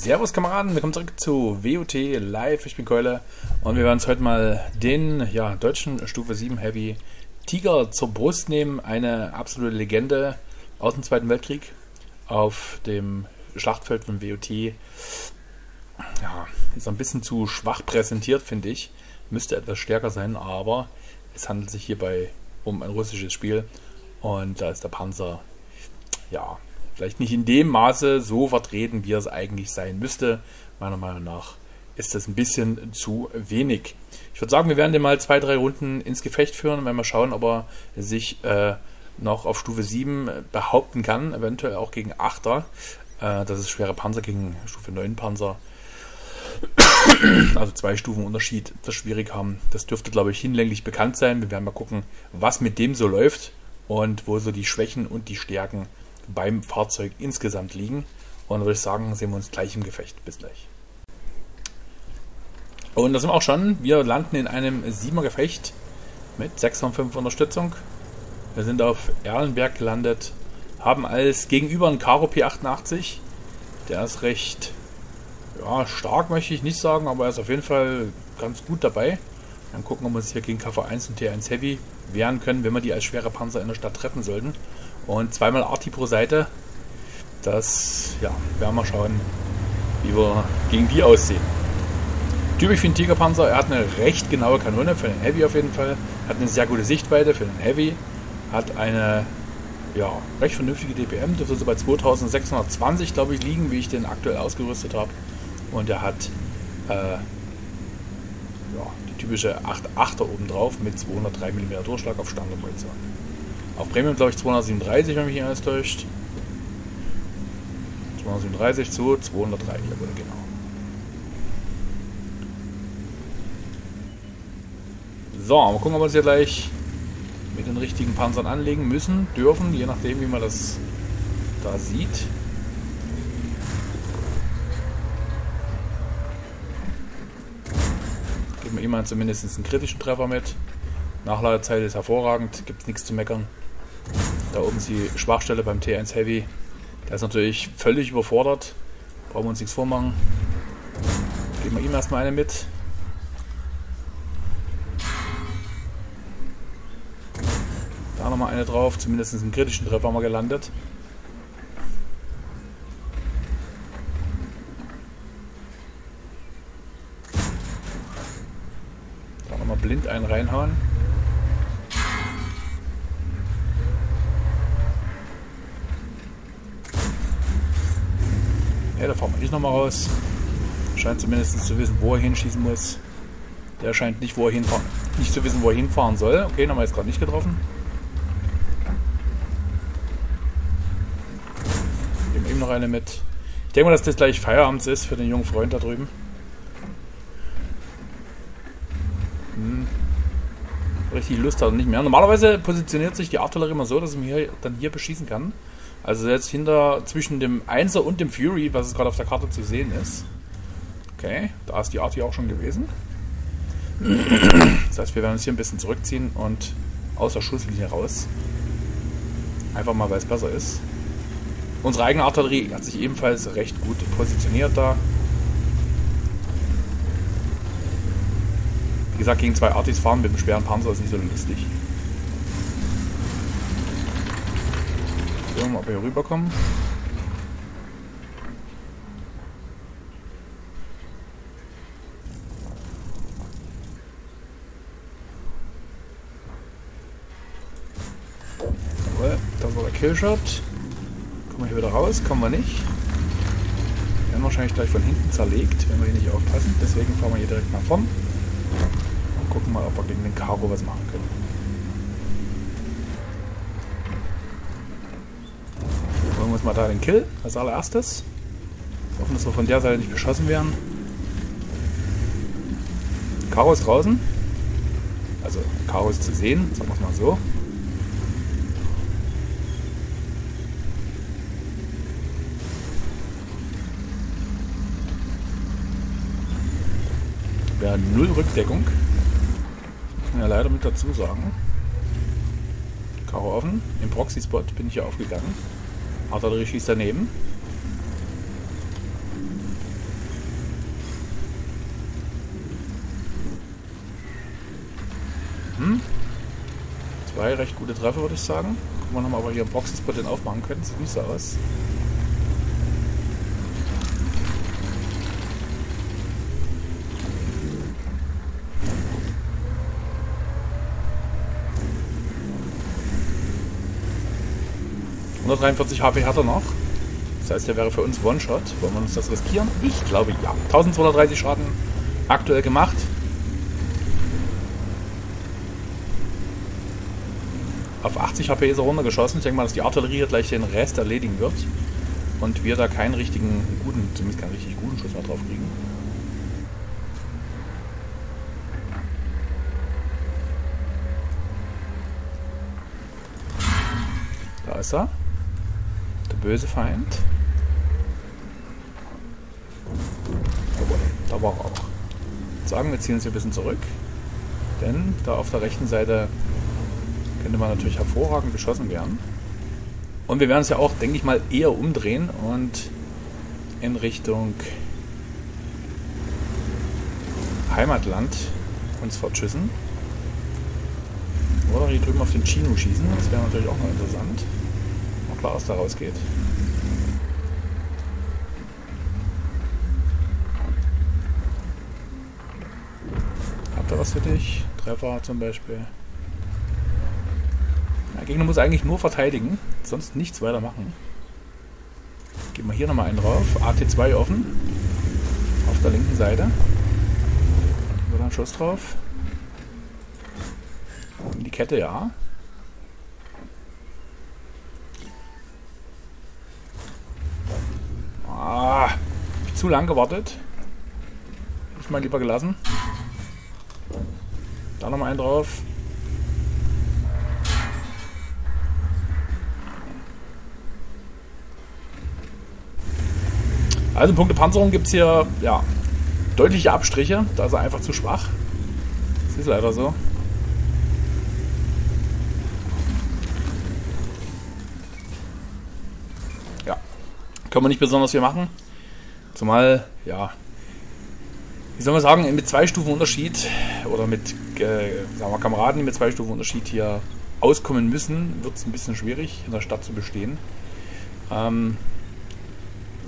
Servus Kameraden, willkommen zurück zu WOT Live. Ich bin Keule und wir werden uns heute mal den ja, deutschen Stufe 7 Heavy Tiger zur Brust nehmen. Eine absolute Legende aus dem Zweiten Weltkrieg auf dem Schlachtfeld von WOT. Ja, ist ein bisschen zu schwach präsentiert, finde ich. Müsste etwas stärker sein, aber es handelt sich hierbei um ein russisches Spiel und da ist der Panzer ja vielleicht nicht in dem Maße so vertreten, wie es eigentlich sein müsste. Meiner Meinung nach ist das ein bisschen zu wenig. Ich würde sagen, wir werden den mal zwei, drei Runden ins Gefecht führen und werden mal schauen, ob er sich äh, noch auf Stufe 7 behaupten kann, eventuell auch gegen 8er. Äh, das ist schwere Panzer gegen Stufe 9 Panzer. Also zwei Stufen Unterschied, das schwierig haben. Das dürfte, glaube ich, hinlänglich bekannt sein. Wir werden mal gucken, was mit dem so läuft und wo so die Schwächen und die Stärken beim Fahrzeug insgesamt liegen. Und würde ich sagen, sehen wir uns gleich im Gefecht. Bis gleich. Und da sind wir auch schon. Wir landen in einem 7er Gefecht mit 6 von 5 Unterstützung. Wir sind auf Erlenberg gelandet, haben als Gegenüber einen Karo P88. Der ist recht ja, stark, möchte ich nicht sagen, aber er ist auf jeden Fall ganz gut dabei. Dann gucken, ob wir uns hier gegen KV1 und T1 Heavy wehren können, wenn wir die als schwere Panzer in der Stadt treffen sollten. Und zweimal Arti pro Seite. Das, ja, werden wir schauen, wie wir gegen die aussehen. Typisch für einen Tigerpanzer, er hat eine recht genaue Kanone, für den Heavy auf jeden Fall. Hat eine sehr gute Sichtweite für den Heavy. Hat eine, ja, recht vernünftige DPM, dürfte so bei 2620, glaube ich, liegen, wie ich den aktuell ausgerüstet habe. Und er hat, äh, ja, die typische 8.8er oben drauf mit 203 mm Durchschlag auf Standardmunition. Auf Premium glaube ich 237, wenn mich nicht alles täuscht. 237 zu 203, jawohl, genau. So, mal gucken, ob wir uns hier gleich mit den richtigen Panzern anlegen müssen, dürfen, je nachdem, wie man das da sieht. Geben wir immer zumindest einen kritischen Treffer mit. Nachladezeit ist hervorragend, gibt es nichts zu meckern. Da oben ist die Schwachstelle beim T1 Heavy. Der ist natürlich völlig überfordert. Brauchen wir uns nichts vormachen. Geben wir ihm erstmal eine mit. Da nochmal eine drauf. Zumindest einen kritischen Treffer haben wir gelandet. Da nochmal blind einen reinhauen. Da fahren wir nicht nochmal raus. Scheint zumindest zu wissen, wo er hinschießen muss. Der scheint nicht, wo er hinfahren, nicht zu wissen, wo er hinfahren soll. Okay, den haben wir jetzt gerade nicht getroffen. Geben ihm noch eine mit. Ich denke mal, dass das gleich Feierabend ist für den jungen Freund da drüben. Hm. Richtig Lust hat er nicht mehr. Normalerweise positioniert sich die Artillerie immer so, dass ich mich dann hier beschießen kann. Also jetzt hinter zwischen dem 1er und dem Fury, was es gerade auf der Karte zu sehen ist. Okay, da ist die Arti auch schon gewesen. Das heißt, wir werden uns hier ein bisschen zurückziehen und aus der Schusslinie raus. Einfach mal, weil es besser ist. Unsere eigene Artillerie hat sich ebenfalls recht gut positioniert da. Wie gesagt, gegen zwei Artis fahren mit dem schweren Panzer ist nicht so lustig. Gucken ob wir hier rüberkommen. Jawohl, das war der Killshot. Kommen wir hier wieder raus? Kommen wir nicht. Wir werden wahrscheinlich gleich von hinten zerlegt, wenn wir hier nicht aufpassen. Deswegen fahren wir hier direkt nach vorn. Und gucken mal, ob wir gegen den Cargo was machen können. Wir uns mal da den Kill als allererstes. Hoffen, dass wir von der Seite nicht beschossen werden. Karo ist draußen. Also Karo ist zu sehen, sagen wir es mal so. Haben null Rückdeckung. Muss man ja leider mit dazu sagen. Karo offen. Im Proxy-Spot bin ich hier aufgegangen. Artillerie schießt daneben. Hm. Zwei recht gute Treffer, würde ich sagen. Gucken wir nochmal, ob wir hier einen Boxenspot den aufmachen können. Sieht nicht so aus. ...143 HP hat er noch. Das heißt, der wäre für uns One-Shot. Wollen wir uns das riskieren? Ich glaube ja. 1230 Schaden aktuell gemacht. Auf 80 HP ist er runtergeschossen. Ich denke mal, dass die Artillerie gleich den Rest erledigen wird. Und wir da keinen richtigen guten, zumindest keinen richtig guten Schuss mehr drauf kriegen. Da ist er. Böse Feind. Da war er auch. Sagen wir ziehen uns hier ein bisschen zurück. Denn da auf der rechten Seite könnte man natürlich hervorragend geschossen werden. Und wir werden es ja auch, denke ich mal, eher umdrehen und in Richtung Heimatland uns fortschüssen. Oder hier drüben auf den Chino schießen. Das wäre natürlich auch noch interessant. Was da rausgeht. Habt ihr was für dich? Treffer zum Beispiel. Der Gegner muss eigentlich nur verteidigen, sonst nichts weiter machen. Geben wir hier nochmal einen drauf. AT2 offen. Auf der linken Seite. Wieder ein Schuss drauf. Die Kette, ja. Ah, zu lang gewartet. Ich mal lieber gelassen. Da nochmal einen drauf. Also Punkte Panzerung gibt es hier ja, deutliche Abstriche. Da ist er einfach zu schwach. Das ist leider so. Können wir nicht besonders viel machen. Zumal, ja, wie soll man sagen, mit zwei Stufen Unterschied oder mit äh, sagen wir, Kameraden, die mit zwei Stufen Unterschied hier auskommen müssen, wird es ein bisschen schwierig, in der Stadt zu bestehen. Ähm,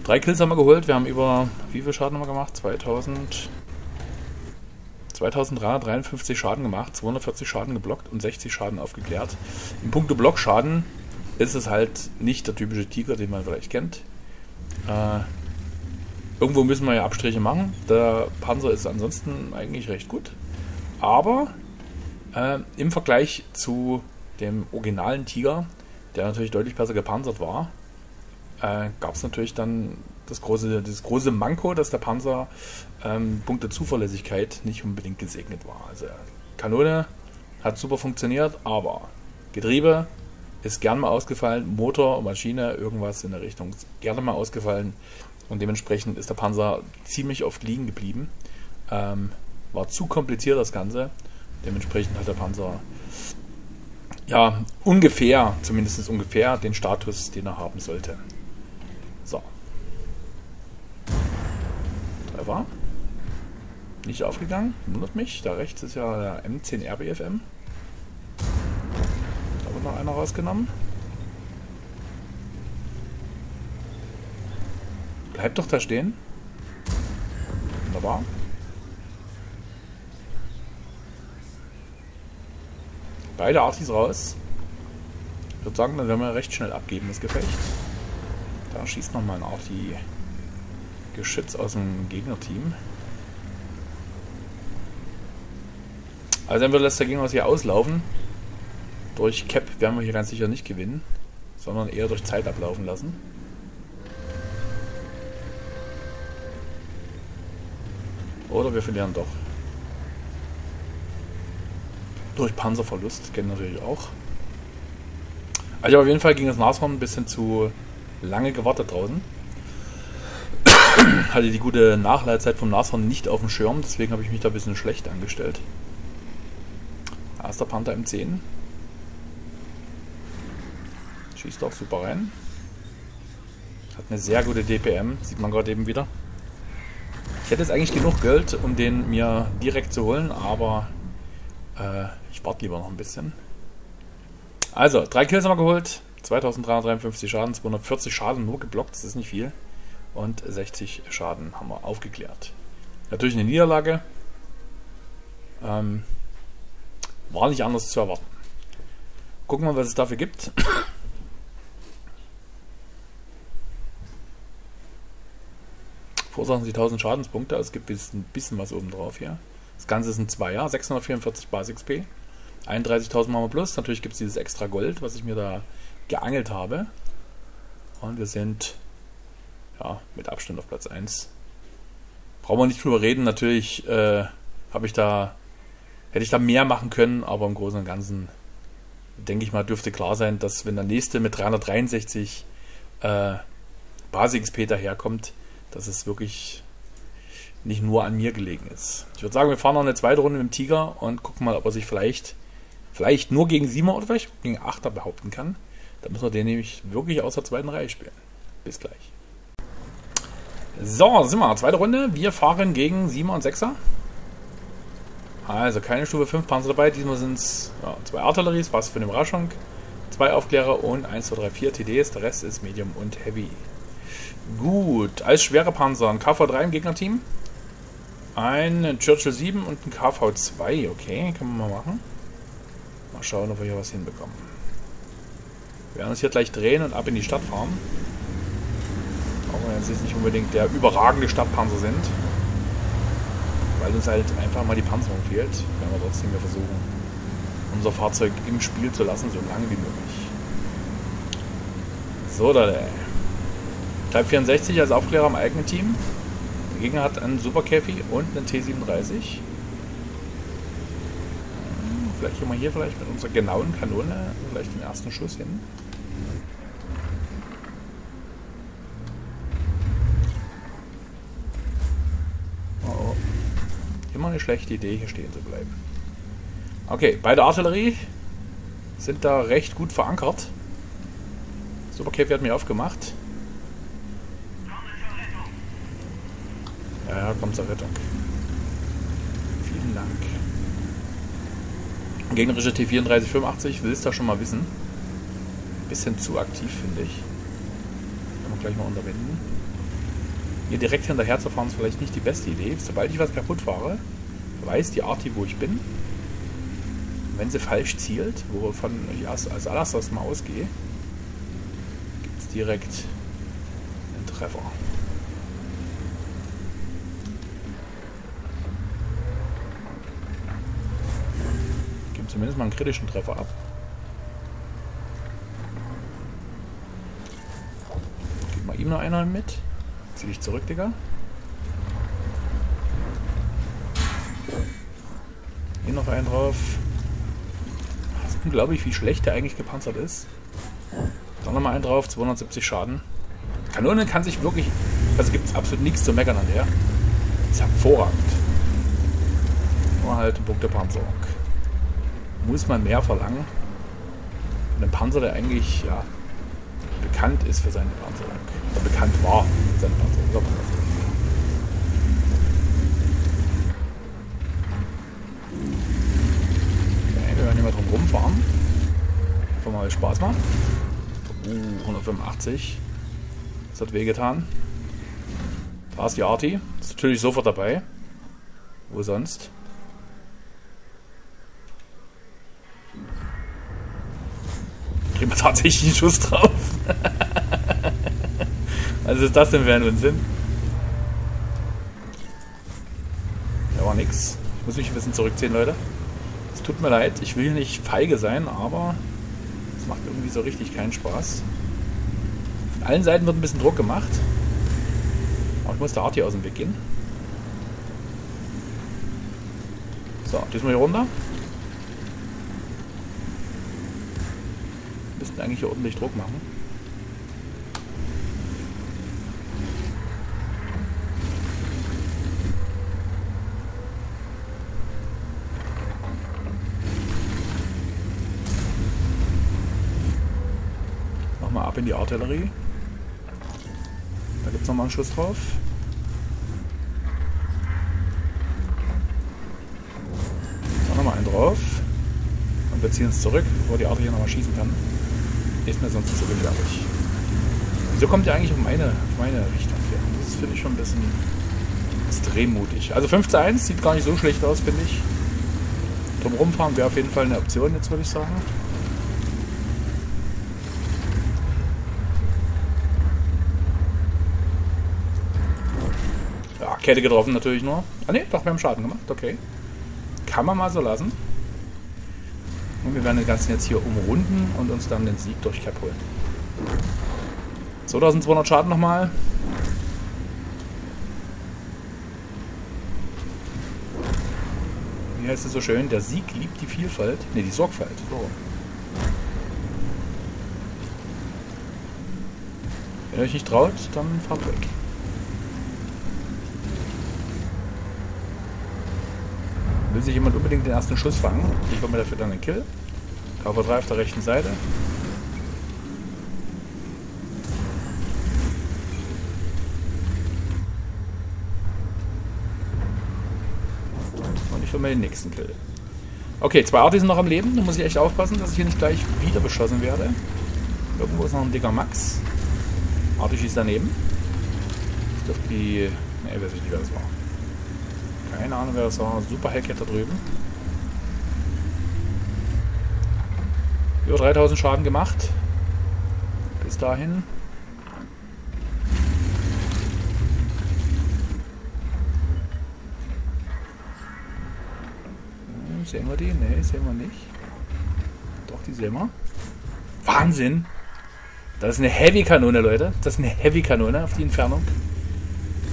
Drei Kills haben wir geholt. Wir haben über, wie viel Schaden haben wir gemacht? 2000, 2353 Schaden gemacht, 240 Schaden geblockt und 60 Schaden aufgeklärt. Im Punkto Blockschaden ist es halt nicht der typische Tiger, den man vielleicht kennt. Äh, irgendwo müssen wir ja Abstriche machen. Der Panzer ist ansonsten eigentlich recht gut. Aber äh, im Vergleich zu dem originalen Tiger, der natürlich deutlich besser gepanzert war, äh, gab es natürlich dann das große, das große Manko, dass der Panzer ähm, Punkte Zuverlässigkeit nicht unbedingt gesegnet war. Also Kanone hat super funktioniert, aber Getriebe ist gern mal ausgefallen, Motor, Maschine, irgendwas in der Richtung ist gerne mal ausgefallen und dementsprechend ist der Panzer ziemlich oft liegen geblieben. Ähm, war zu kompliziert das Ganze. Dementsprechend hat der Panzer ja ungefähr, zumindest ungefähr, den Status, den er haben sollte. So. Treffer. Nicht aufgegangen. Wundert mich. Da rechts ist ja der M10 RBFM. Wird noch einer rausgenommen. Bleibt doch da stehen. Wunderbar. Beide Artis raus. Ich würde sagen, dann werden wir recht schnell abgeben, das Gefecht. Da schießt nochmal ein Arti Geschütz aus dem Gegnerteam. Also entweder lässt der Gegner was hier auslaufen. Durch Cap werden wir hier ganz sicher nicht gewinnen, sondern eher durch Zeit ablaufen lassen. Oder wir verlieren doch. Durch Panzerverlust, natürlich auch. Also auf jeden Fall ging das Nashorn ein bisschen zu lange gewartet draußen. Hatte die gute Nachleitzeit vom Nashorn nicht auf dem Schirm, deswegen habe ich mich da ein bisschen schlecht angestellt. Der Panther M10. Schießt auch super rein. Hat eine sehr gute DPM, sieht man gerade eben wieder. Ich hätte jetzt eigentlich genug Geld, um den mir direkt zu holen, aber äh, ich warte lieber noch ein bisschen. Also, drei Kills haben wir geholt. 2353 Schaden, 240 Schaden nur geblockt, das ist nicht viel. Und 60 Schaden haben wir aufgeklärt. Natürlich eine Niederlage. Ähm, war nicht anders zu erwarten. Gucken wir, was es dafür gibt. Verursachen sie 1000 Schadenspunkte, also es gibt ein bisschen was oben drauf hier. Das Ganze sind zwei Jahre, 644 Basis-XP. 31.000 Mama Plus. Natürlich gibt es dieses extra Gold, was ich mir da geangelt habe. Und wir sind ja, mit Abstand auf Platz 1. Brauchen wir nicht drüber reden. Natürlich äh, habe ich da, hätte ich da mehr machen können, aber im Großen und Ganzen denke ich mal, dürfte klar sein, dass wenn der nächste mit 363 äh, Basis-XP daherkommt, dass es wirklich nicht nur an mir gelegen ist. Ich würde sagen, wir fahren noch eine zweite Runde mit dem Tiger und gucken mal, ob er sich vielleicht, vielleicht nur gegen 7 oder vielleicht gegen 8 behaupten kann. Da müssen wir den nämlich wirklich aus der zweiten Reihe spielen. Bis gleich. So, sind wir. Zweite Runde. Wir fahren gegen 7 und 6er. Also keine Stufe 5 Panzer dabei. Diesmal sind es ja, zwei Artilleries, was für eine Überraschung. Zwei Aufklärer und 1, 2, 3, 4 TDs. Der Rest ist Medium und Heavy. Gut, als schwere Panzer ein KV3 im Gegnerteam. Ein Churchill 7 und ein KV2. Okay, können wir mal machen. Mal schauen, ob wir hier was hinbekommen. Wir werden uns hier gleich drehen und ab in die Stadt fahren. Auch wenn wir jetzt nicht unbedingt der überragende Stadtpanzer sind. Weil uns halt einfach mal die Panzerung fehlt. Werden wir trotzdem hier versuchen, unser Fahrzeug im Spiel zu lassen, so lange wie möglich. So, da Type 64 als Aufklärer im eigenen Team. Der Gegner hat einen Super Käfi und einen T37. Vielleicht gehen wir hier vielleicht mit unserer genauen Kanone vielleicht den ersten Schuss hin. Oh, oh. Immer eine schlechte Idee, hier stehen zu bleiben. Okay, beide Artillerie sind da recht gut verankert. Super Cape hat mir aufgemacht. Ja, kommt zur Rettung. Vielen Dank. Gegnerische T3485 will es da schon mal wissen. Bisschen zu aktiv, finde ich. Können wir gleich mal unterbinden. Hier direkt hinterher zu fahren ist vielleicht nicht die beste Idee. Sobald ich was kaputt fahre, weiß die Arti, wo ich bin. Wenn sie falsch zielt, wovon ich als allererstes mal ausgehe, gibt es direkt einen Treffer. Zumindest mal einen kritischen Treffer ab. Gib mal ihm noch einer mit. Zieh dich zurück, Digga. Hier noch einen drauf. Das ist unglaublich, wie schlecht der eigentlich gepanzert ist. Dann nochmal einen drauf, 270 Schaden. Kanone kann sich wirklich. Also gibt es absolut nichts zu meckern an der. Ist hervorragend. Nur halt ein Punkt der Panzerung muss man mehr verlangen. Von einem Panzer, der eigentlich ja, bekannt ist für seine Panzerung. Oder bekannt war für seine Panzerung. Okay, wir werden hier mal drum rumfahren. Einfach mal Spaß macht. Uh, 185. Das hat wehgetan. Da ist die Arti. Ist natürlich sofort dabei. Wo sonst? tatsächlich einen Schuss drauf. also ist das denn für ein Unsinn? Da war nix. Ich muss mich ein bisschen zurückziehen, Leute. Es tut mir leid, ich will hier nicht feige sein, aber es macht irgendwie so richtig keinen Spaß. Von allen Seiten wird ein bisschen Druck gemacht. Aber ich muss der Art hier aus dem Weg gehen. So, diesmal hier runter. Müssten eigentlich hier ordentlich Druck machen. Nochmal ab in die Artillerie. Da gibt es nochmal einen Schuss drauf. Nochmal einen drauf. Und wir ziehen uns zurück, bevor die Arte hier nochmal schießen kann. Ist mir sonst zu gefährlich. Wieso kommt ihr eigentlich auf meine, auf meine Richtung hier? Das finde ich schon ein bisschen extrem mutig. Also 5 zu 1 sieht gar nicht so schlecht aus, finde ich. Drum rumfahren wäre auf jeden Fall eine Option, jetzt würde ich sagen. Ja, Kette getroffen natürlich nur. Ah ne, doch, wir haben Schaden gemacht, okay. Kann man mal so lassen. Und wir werden den Ganzen jetzt hier umrunden und uns dann den Sieg durch Cap holen. 2200 Schaden nochmal. Wie heißt es so schön? Der Sieg liebt die Vielfalt. Ne, die Sorgfalt. So. Wenn ihr euch nicht traut, dann fahrt weg. Will sich jemand unbedingt den ersten Schuss fangen? Ich hole mir dafür dann einen Kill. Cover 3 auf der rechten Seite. Und ich hole mir den nächsten Kill. Okay, zwei Artis sind noch am Leben. Da muss ich echt aufpassen, dass ich hier nicht gleich wieder beschossen werde. Irgendwo ist noch ein dicker Max. Arti schießt daneben. Ich glaube die... Ne, weiß ich nicht, wer das war. Keine Ahnung, wer das war. Super Hellcat da drüben. Über 3000 Schaden gemacht. Bis dahin. Hm, sehen wir die? Ne, sehen wir nicht. Doch, die sehen wir. Wahnsinn! Das ist eine Heavy-Kanone, Leute. Das ist eine Heavy-Kanone auf die Entfernung.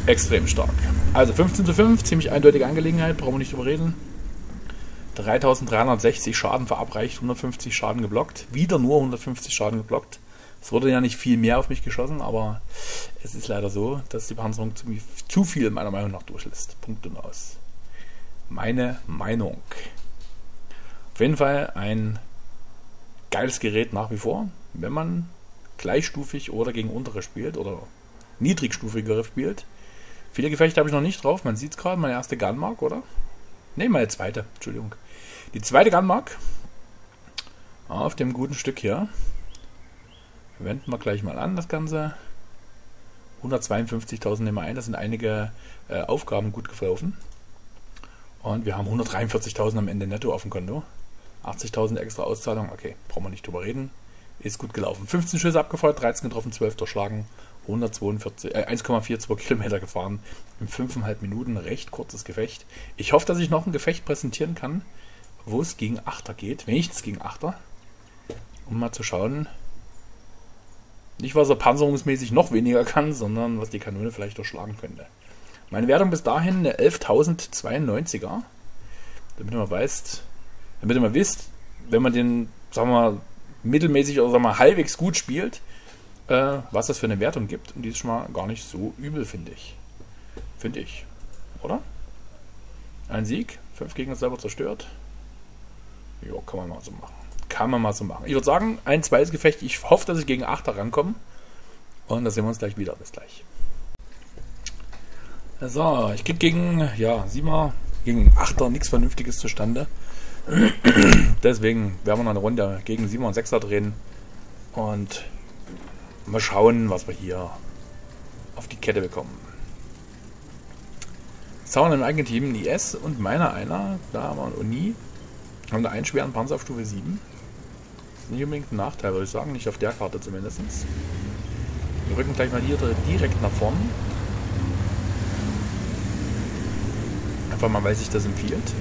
Extrem stark. Also 15 zu 5, ziemlich eindeutige Angelegenheit, brauchen wir nicht drüber reden. 3360 Schaden verabreicht, 150 Schaden geblockt. Wieder nur 150 Schaden geblockt. Es wurde ja nicht viel mehr auf mich geschossen, aber es ist leider so, dass die Panzerung zu, zu viel meiner Meinung nach durchlässt. Punkt und aus. Meine Meinung. Auf jeden Fall ein geiles Gerät nach wie vor, wenn man gleichstufig oder gegen untere spielt oder niedrigstufigere spielt. Viele Gefechte habe ich noch nicht drauf. Man sieht es gerade, meine erste Gunmark, oder? Ne, meine zweite, Entschuldigung. Die zweite Gunmark auf dem guten Stück hier. Wenden wir gleich mal an, das Ganze. 152.000 nehmen wir ein, das sind einige äh, Aufgaben gut gelaufen. Und wir haben 143.000 am Ende netto auf dem Konto. 80.000 extra Auszahlung, okay, brauchen wir nicht drüber reden. Ist gut gelaufen. 15 Schüsse abgefeuert, 13 getroffen, 12 durchschlagen 142, äh, 1,42 Kilometer gefahren in 5,5 Minuten. Recht kurzes Gefecht. Ich hoffe, dass ich noch ein Gefecht präsentieren kann, wo es gegen Achter geht. Wenigstens gegen Achter. Um mal zu schauen, nicht was er panzerungsmäßig noch weniger kann, sondern was die Kanone vielleicht durchschlagen könnte. Meine Wertung bis dahin eine 11.092er. Damit man weiß, damit man wisst, wenn man den, sagen wir mal, mittelmäßig oder sagen wir mal halbwegs gut spielt, äh, was das für eine Wertung gibt. Und die ist schon mal gar nicht so übel, finde ich. Finde ich. Oder? Ein Sieg, fünf Gegner selber zerstört. Jo, kann man mal so machen. Kann man mal so machen. Ich würde sagen, ein zweites Gefecht. Ich hoffe, dass ich gegen Achter rankomme. Und da sehen wir uns gleich wieder. Bis gleich. So, ich kriege gegen, ja, sieh mal, gegen Achter nichts Vernünftiges zustande. Deswegen werden wir noch eine Runde gegen 7 und 6er drehen. Und Mal schauen, was wir hier auf die Kette bekommen. Sauern im eigenen Team, IS und meiner einer, da einen Uni, haben da einen schweren Panzer auf Stufe 7. Das ist nicht unbedingt ein Nachteil, würde ich sagen, nicht auf der Karte zumindest. Wir rücken gleich mal hier direkt nach vorne. Einfach mal, weil sich das empfiehlt.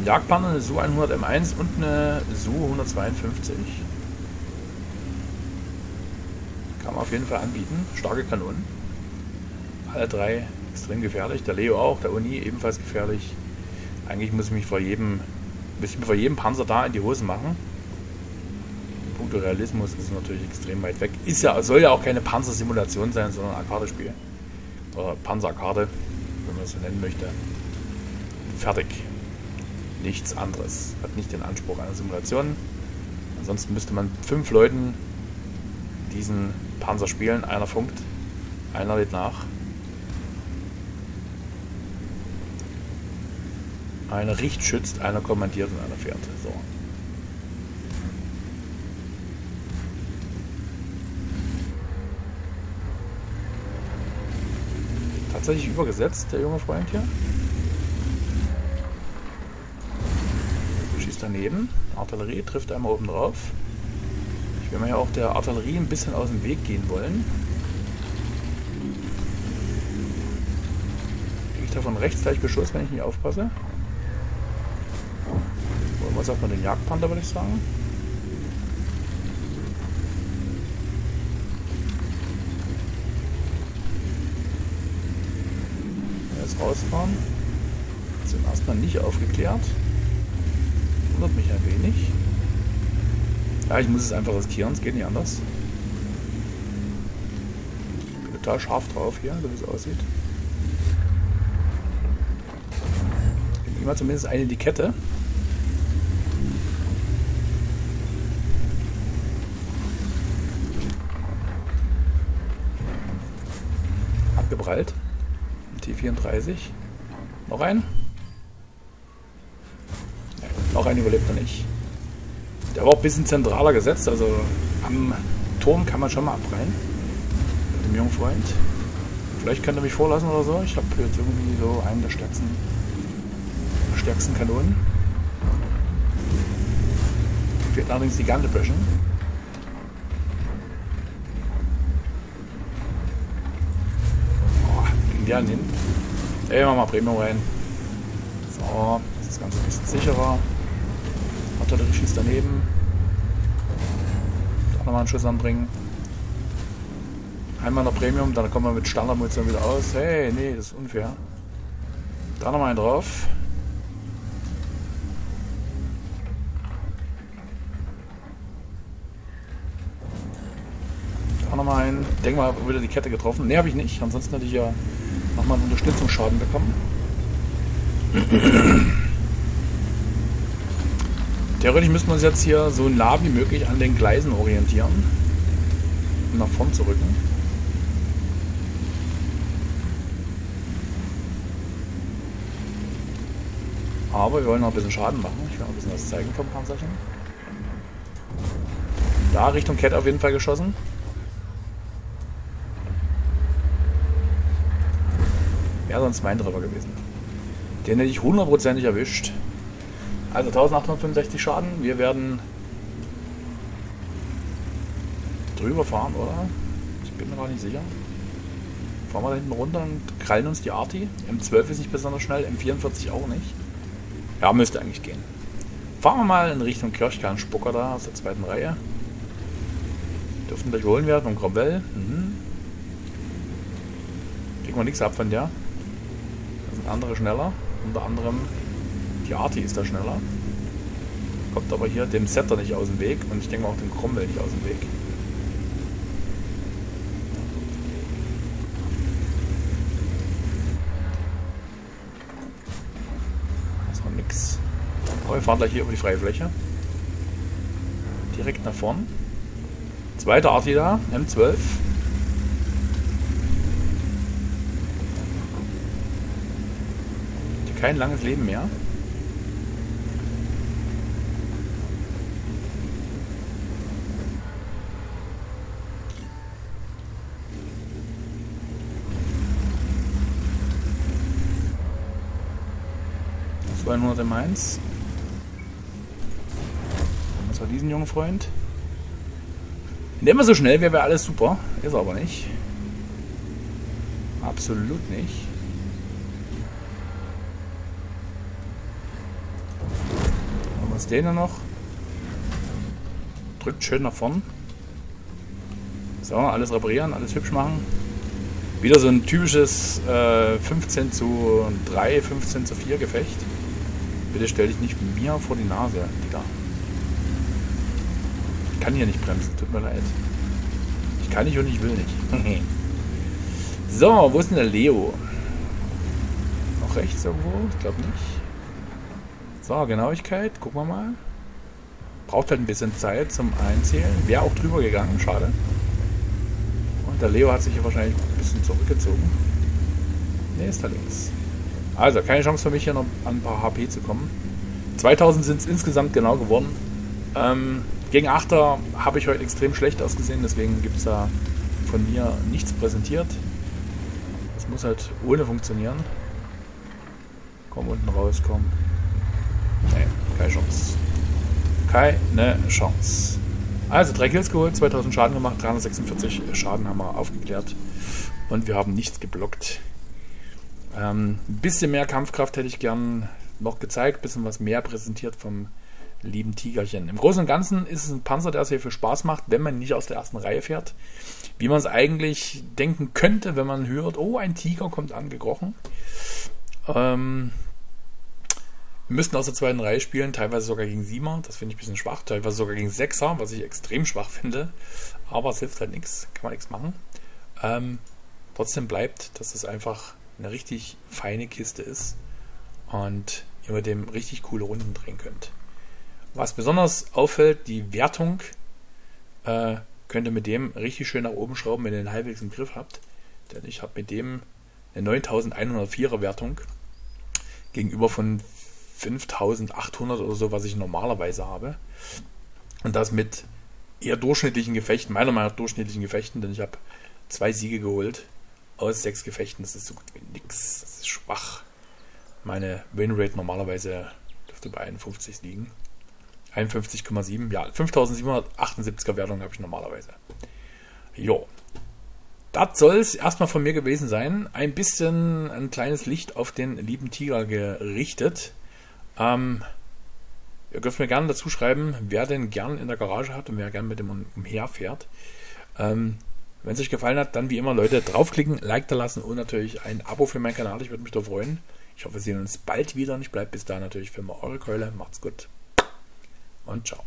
Ein Jagdpanzer, eine Su 100 M1 und eine Su 152. Kann man auf jeden Fall anbieten. Starke Kanonen. Alle drei extrem gefährlich. Der Leo auch, der Uni ebenfalls gefährlich. Eigentlich muss ich mich vor jedem, mir vor jedem Panzer da in die Hose machen. Punkto Realismus ist natürlich extrem weit weg. Ist ja, soll ja auch keine Panzersimulation sein, sondern ein Arcade-Spiel. Oder Panzerarcade, wenn man es so nennen möchte. Fertig. Nichts anderes. Hat nicht den Anspruch einer Simulation. Ansonsten müsste man fünf Leuten diesen Panzer spielen. Einer funkt, einer lädt nach. Einer riecht, schützt, einer kommandiert und einer fährt. So. Tatsächlich übergesetzt, der junge Freund hier. Schießt daneben. Artillerie trifft einmal oben drauf. Will mir ja auch der Artillerie ein bisschen aus dem Weg gehen wollen. Kriege ich da von rechts gleich Beschuss, wenn ich nicht aufpasse? Was sagt man den Jagdpanther, würde ich sagen? Jetzt rausfahren. Sind erstmal nicht aufgeklärt. Wundert mich ein wenig. Ja, ich muss es einfach riskieren, es geht nicht anders. Bin total scharf drauf hier, so wie es aussieht. Ich mal zumindest eine Etikette. Abgeprallt. T34. Noch ein? Ja, noch ein überlebt er nicht. Der war auch ein bisschen zentraler gesetzt, also am Turm kann man schon mal abprallen. Mit dem jungen Freund. Vielleicht könnte er mich vorlassen oder so. Ich habe jetzt irgendwie so einen der stärksten, stärksten Kanonen. Fehlt allerdings die Gun Depression. Oh, gegen die hin. Ey, mach mal Premium rein. So, das ist das Ganze ein bisschen sicherer. Artillerie schießt daneben. Da nochmal einen Schuss anbringen. Einmal noch Premium, dann kommen wir mit Standardmunition wieder aus. Hey, nee, das ist unfair. Da nochmal einen drauf. Da nochmal einen. Denk mal, wieder die Kette getroffen. Ne, habe ich nicht. Ansonsten hätte ich ja nochmal einen Unterstützungsschaden bekommen. Theoretisch müssten wir uns jetzt hier so nah wie möglich an den Gleisen orientieren, um nach vorn zu rücken. Aber wir wollen noch ein bisschen Schaden machen. Ich will noch ein bisschen was zeigen vom Panzerchen. Da Richtung Kette auf jeden Fall geschossen. Wäre sonst mein Treffer gewesen. Den hätte ich hundertprozentig erwischt. Also 1865 Schaden. Wir werden drüber fahren, oder? Ich bin mir gar nicht sicher. Fahren wir da hinten runter und krallen uns die Arti. M12 ist nicht besonders schnell, M44 auch nicht. Ja, müsste eigentlich gehen. Fahren wir mal in Richtung Kirchkern Spucker da aus der zweiten Reihe. Dürften gleich holen werden und Cromwell. Mhm. Kriegen wir nichts ab von der. Da sind andere schneller. Unter anderem die Arti ist da schneller. Kommt aber hier dem Setter nicht aus dem Weg und ich denke auch dem Cromwell nicht aus dem Weg. Das war nix. Aber wir fahren gleich hier über die freie Fläche. Direkt nach vorn. Zweiter Arti da, M12. Kein langes Leben mehr. War nur der Mainz. Was war diesen jungen Freund? Wenn der immer so schnell wäre, wäre alles super. Ist aber nicht. Absolut nicht. Was ist den noch? Drückt schön nach vorn. So, alles reparieren, alles hübsch machen. Wieder so ein typisches äh, 15 zu 3, 15 zu 4 Gefecht. Bitte stell dich nicht mir vor die Nase, Digga. Ich kann hier nicht bremsen, tut mir leid. Ich kann nicht und ich will nicht. so, wo ist denn der Leo? Noch rechts irgendwo? Ich glaube nicht. So, Genauigkeit, gucken wir mal. Braucht halt ein bisschen Zeit zum Einzählen. Wäre auch drüber gegangen, schade. Und der Leo hat sich hier wahrscheinlich ein bisschen zurückgezogen. Ne, ist da links. Also, keine Chance für mich hier noch an ein paar HP zu kommen. 2000 sind es insgesamt genau geworden. Ähm, gegen Achter habe ich heute extrem schlecht ausgesehen, deswegen gibt es da von mir nichts präsentiert. Das muss halt ohne funktionieren. Komm unten raus, komm. Nee, keine Chance. Keine Chance. Also drei Kills geholt, 2000 Schaden gemacht, 346 Schaden haben wir aufgeklärt. Und wir haben nichts geblockt. Ähm, ein bisschen mehr Kampfkraft hätte ich gern noch gezeigt, ein bisschen was mehr präsentiert vom lieben Tigerchen. Im Großen und Ganzen ist es ein Panzer, der sehr viel Spaß macht, wenn man nicht aus der ersten Reihe fährt. Wie man es eigentlich denken könnte, wenn man hört, oh, ein Tiger kommt angekrochen. Ähm, wir müssten aus der zweiten Reihe spielen, teilweise sogar gegen Siemer, das finde ich ein bisschen schwach, teilweise sogar gegen Sechser, was ich extrem schwach finde. Aber es hilft halt nichts, kann man nichts machen. Ähm, trotzdem bleibt, dass es einfach eine richtig feine Kiste ist und ihr mit dem richtig coole Runden drehen könnt. Was besonders auffällt, die Wertung äh, könnt ihr mit dem richtig schön nach oben schrauben, wenn ihr den halbwegs im Griff habt. Denn ich habe mit dem eine 9104er Wertung gegenüber von 5800 oder so, was ich normalerweise habe. Und das mit eher durchschnittlichen Gefechten, meiner Meinung nach durchschnittlichen Gefechten, denn ich habe zwei Siege geholt aus sechs Gefechten. Das ist so gut wie nix. Das ist schwach. Meine Winrate normalerweise dürfte bei 51 liegen. 51,7. Ja, 5778er Wertung habe ich normalerweise. Jo. Das soll es erstmal von mir gewesen sein. Ein bisschen ein kleines Licht auf den lieben Tiger gerichtet. Ähm, ihr dürft mir gerne dazu schreiben, wer denn gern in der Garage hat und wer gern mit dem umherfährt. Ähm, wenn es euch gefallen hat, dann wie immer Leute draufklicken, Like da lassen und natürlich ein Abo für meinen Kanal. Ich würde mich da freuen. Ich hoffe, wir sehen uns bald wieder und ich bleibe bis da natürlich für immer eure Keule. Macht's gut und ciao.